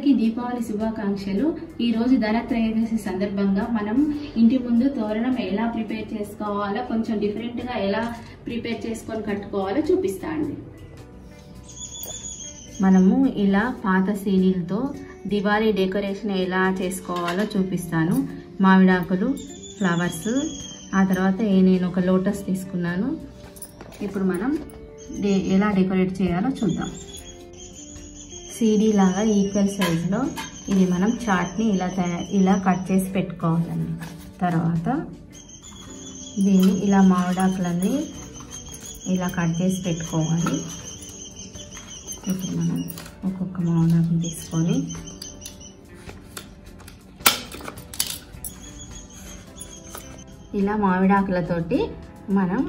అందరికీ దీపావళి శుభాకాంక్షలు. ఈరోజు ధనత్రయోదశి సందర్భంగా మనం ఇంటి ముందు తోరణం ఎలా ప్రిపేర్ చేసుకోవాలో కొంచెం డిఫరెంట్గా ఎలా ప్రిపేర్ చేసుకొని కట్టుకోవాలో చూపిస్తా అండి. మనము ఇలా పాత సీడీలతో దివాళీ డెకరేషన్ ఎలా చేసుకోవాలో చూపిస్తాను. మామిడాకులు ఫ్లవర్స్ ఆ తర్వాత నేను ఒక లోటస్ తీసుకున్నాను. ఇప్పుడు మనం ఎలా డెకరేట్ చేయాలో చూద్దాం. సీడీ లాగా ఈక్వల్ సైజులో ఇది మనం చాట్ని ఇలా తయారు ఇలా కట్ చేసి పెట్టుకోవాలండి తర్వాత దీన్ని ఇలా మామిడాకులన్నీ ఇలా కట్ చేసి పెట్టుకోవాలి. ఇప్పుడు మనం ఒక్కొక్క మామిడాకుని తీసుకొని ఇలా మామిడాకులతోటి మనం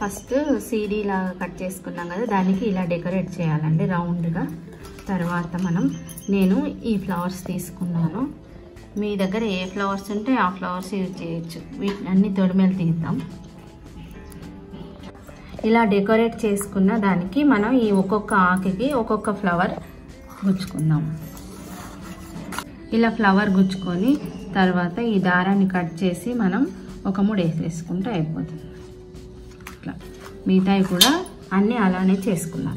ఫస్ట్ సీడీ లాగా కట్ చేసుకున్నాం కదా దానికి ఇలా డెకరేట్ చేయాలండి రౌండ్గా. తర్వాత మనం నేను ఈ ఫ్లవర్స్ తీసుకున్నాను. మీ దగ్గర ఏ ఫ్లవర్స్ ఉంటే ఆ ఫ్లవర్స్ యూజ్ చేయొచ్చు. వీటిని అన్ని తొడిమెలు తీద్దాం. ఇలా డెకరేట్ చేసుకున్న దానికి మనం ఈ ఒక్కొక్క ఆకుకి ఒక్కొక్క ఫ్లవర్ గుచ్చుకుందాం. ఇలా ఫ్లవర్ గుచ్చుకొని తర్వాత ఈ దారాన్ని కట్ చేసి మనం ఒక మూడు వేసేసుకుంటే అయిపోతుంది. ఇట్లా మిగతాయి కూడా అన్నీ అలానే చేసుకున్నాం.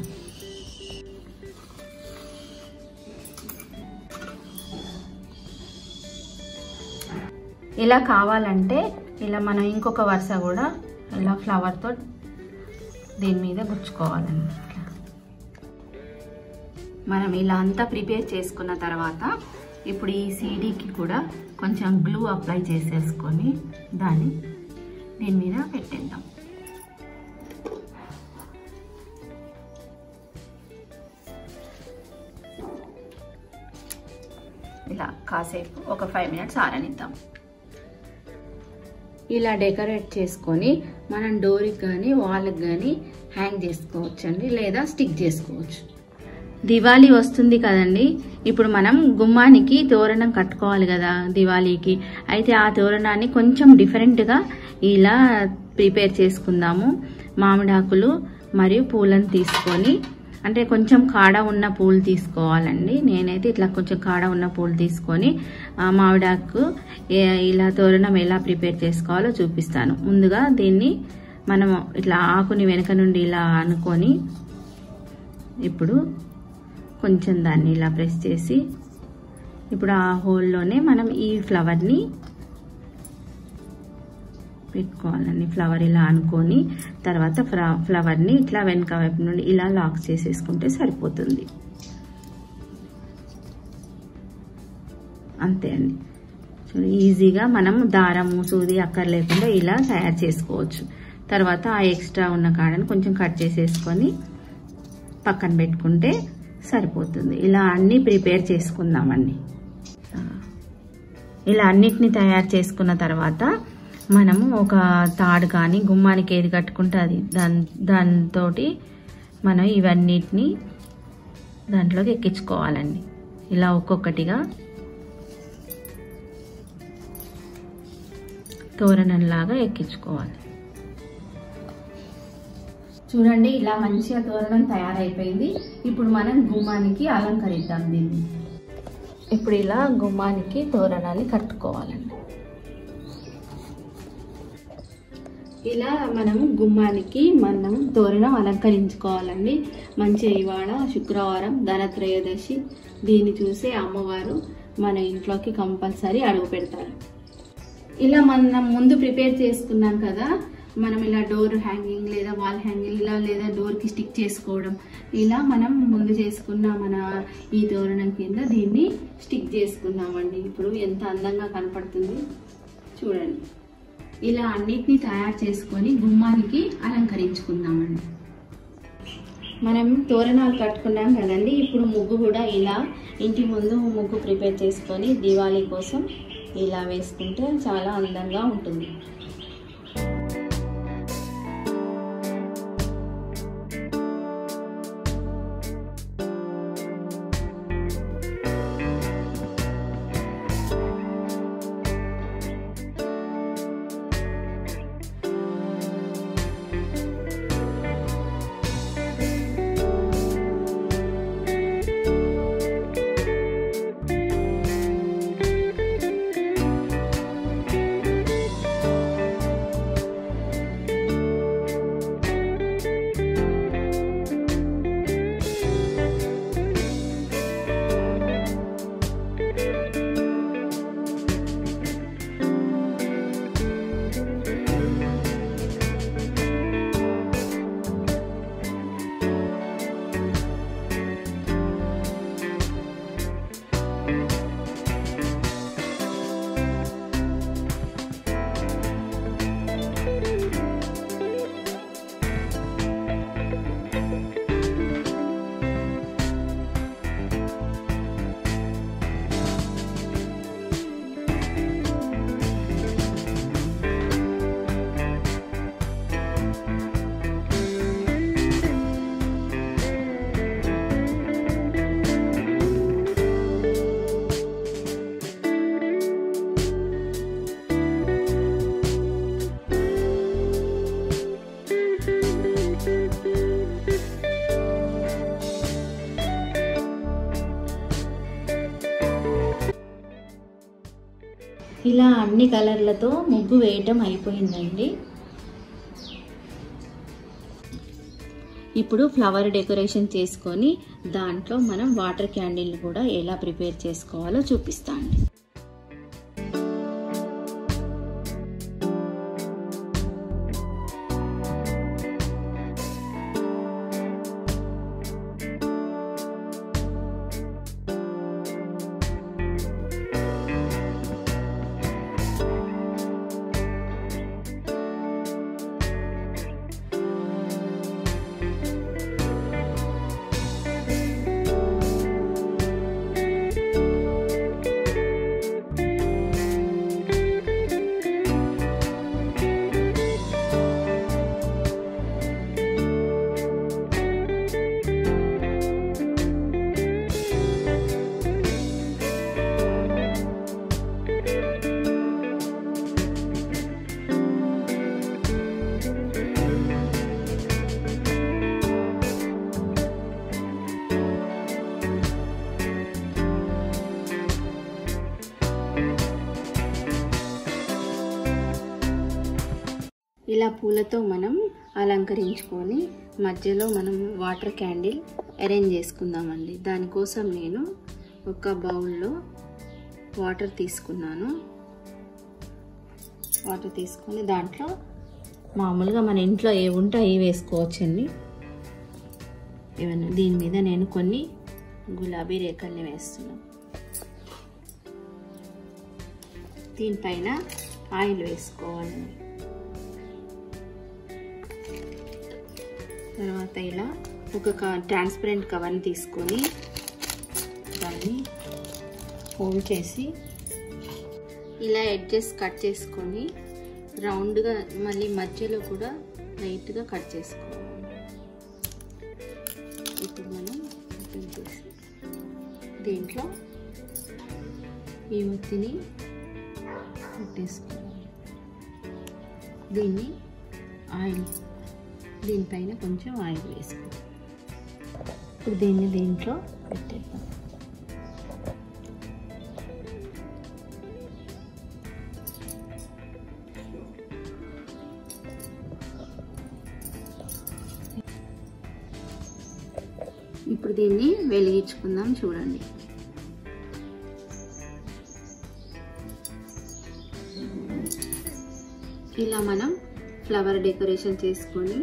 ఇలా కావాలంటే ఇలా మనం ఇంకొక వరుస కూడా ఇలా ఫ్లవర్తో దీని మీద గుచ్చుకోవాలండి. మనం ఇలా అంతా ప్రిపేర్ చేసుకున్న తర్వాత ఇప్పుడు ఈ సీడీకి కూడా కొంచెం గ్లూ అప్లై చేసేసుకొని దాన్ని దీని మీద పెట్టేద్దాం. ఇలా కాసేపు ఒక ఫైవ్ మినిట్స్ ఆరనిద్దాం. ఇలా డెకరేట్ చేసుకొని మనం డోర్కి కానీ వాల్కి కానీ హ్యాంగ్ చేసుకోవచ్చు అండి లేదా స్టిక్ చేసుకోవచ్చు. దివాళీ వస్తుంది కదండి. ఇప్పుడు మనం గుమ్మానికి తోరణం కట్టుకోవాలి కదా దివాళీకి. అయితే ఆ తోరణాన్ని కొంచెం డిఫరెంట్గా ఇలా ప్రిపేర్ చేసుకుందాము. మామిడాకులు మరియు పూలను తీసుకొని అంటే కొంచెం కాడ ఉన్న పూలు తీసుకోవాలండి. నేనైతే ఇట్లా కొంచెం కాడ ఉన్న పూలు తీసుకొని మామిడాకు ఏ- ఇలా తోరణం ఎలా ప్రిపేర్ చేసుకోవాలో చూపిస్తాను. ముందుగా దీన్ని మనం ఇట్లా ఆకుని వెనక నుండి ఇలా అనుకొని ఇప్పుడు కొంచెం దాన్ని ఇలా ప్రెస్ చేసి ఇప్పుడు ఆ హోల్లోనే మనం ఈ ఫ్లవర్ని పెట్టుకోవాలండి. ఫ్లవర్ ఇలా అనుకొని తర్వాత ఫ్లవర్ని ఇట్లా వెనక వైపు నుండి ఇలా లాక్ చేసేసుకుంటే సరిపోతుంది. అంతే అండి. ఈజీగా మనం దారము సూది అక్కర్లేకుండా ఇలా తయారు చేసుకోవచ్చు. తర్వాత ఆ ఎక్స్ట్రా ఉన్న కాడని కొంచెం కట్ చేసేసుకొని పక్కన పెట్టుకుంటే సరిపోతుంది. ఇలా అన్నీ ప్రిపేర్ చేసుకుందామండి. ఇలా అన్నిటిని తయారు చేసుకున్న తర్వాత మనము ఒక తాడు కానీ గుమ్మానికి ఏది కట్టుకుంటే అది దాని దానితో మనం ఇవన్నిటిని దాంట్లోకి ఎక్కించుకోవాలండి. ఇలా ఒక్కొక్కటిగా తోరణంలాగా ఎక్కించుకోవాలి. చూడండి ఇలా మంచిగా తోరణం తయారైపోయింది. ఇప్పుడు మనం గుమ్మానికి అలంకరిద్దాం దీన్ని. ఇప్పుడు ఇలా గుమ్మానికి తోరణాన్ని కట్టుకోవాలండి. ఇలా మనం గుమ్మానికి మనం తోరణం అలంకరించుకోవాలండి. మంచి ఇవాళ శుక్రవారం ధనత్రయోదశి. దీన్ని చూసే అమ్మవారు మన ఇంట్లోకి కంపల్సరీ అడుగు పెడతారు. ఇలా మనం ముందు ప్రిపేర్ చేసుకున్నాం కదా మనం ఇలా డోర్ హ్యాంగింగ్ లేదా వాల్ హ్యాంగింగ్ ఇలా లేదా డోర్కి స్టిక్ చేసుకోవడం. ఇలా మనం ముందు చేసుకున్న మన ఈ తోరణం కింద దీన్ని స్టిక్ చేసుకున్నామండి ఇప్పుడు ఎంత అందంగా కనపడుతుంది చూడండి. ఇలా అన్నిటినీ తయారు చేసుకొని గుమ్మానికి అలంకరించుకుందామండి. మనం తోరణాలు కట్టుకున్నాం కదండి ఇప్పుడు ముగ్గు కూడా ఇలా ఇంటి ముందు ముగ్గు ప్రిపేర్ చేసుకొని దివాళీ కోసం ఇలా వేసుకుంటే చాలా అందంగా ఉంటుంది. ఇలా అన్ని కలర్లతో ముగ్గు వేయటం అయిపోయిందండి. ఇప్పుడు ఫ్లవర్ డెకరేషన్ చేసుకొని దాంట్లో మనం వాటర్ క్యాండిల్ని కూడా ఎలా ప్రిపేర్ చేసుకోవాలో చూపిస్తాను ఇలా పూలతో మనం అలంకరించుకొని మధ్యలో మనం వాటర్ క్యాండిల్ అరేంజ్ చేసుకుందామండి. దానికోసం నేను ఒక బౌల్లో వాటర్ తీసుకున్నాను. వాటర్ తీసుకొని దాంట్లో మామూలుగా మన ఇంట్లో ఏ ఉంటే అవి వేసుకోవచ్చండి. ఏమన్నా దీని మీద నేను కొన్ని గులాబీ రేఖల్ని వేస్తున్నాను దీనిపైన ఆయిల్ వేసుకోవాలండి. తర్వాత ఇలా ఒక ట్రాన్స్పరెంట్ కవర్ని తీసుకొని దాన్ని ఫోల్డ్ చేసి ఇలా ఎడ్జెస్ కట్ చేసుకొని రౌండ్గా మళ్ళీ మధ్యలో కూడా లైట్గా కట్ చేసుకోవాలి. ఇప్పుడు మనం ఓపెన్ చేసి దీంట్లో ఈ ఒత్తిని పెట్టేసుకోవాలి. దీన్ని ఆయిల్ దీనిపైన కొంచెం ఆయిల్ వేసుకుంటాం ఇప్పుడు దీన్ని దీంట్లో పెట్టేద్దాం. ఇప్పుడు దీన్ని వెలిగించుకుందాం చూడండి. ఇలా మనం ఫ్లవర్ డెకరేషన్ చేసుకొని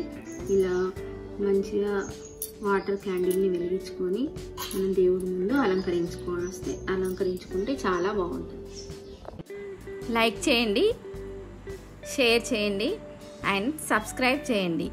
ఇలా మంచిగా వాటర్ క్యాండిల్ని వెలిగించుకొని మనం దేవుడి ముందు అలంకరించుకొని వస్తే అలంకరించుకుంటే చాలా బాగుంటుంది. లైక్ చేయండి షేర్ చేయండి అండ్ సబ్స్క్రైబ్ చేయండి.